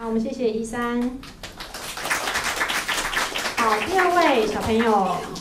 好我们谢谢一三。好第二位小朋友。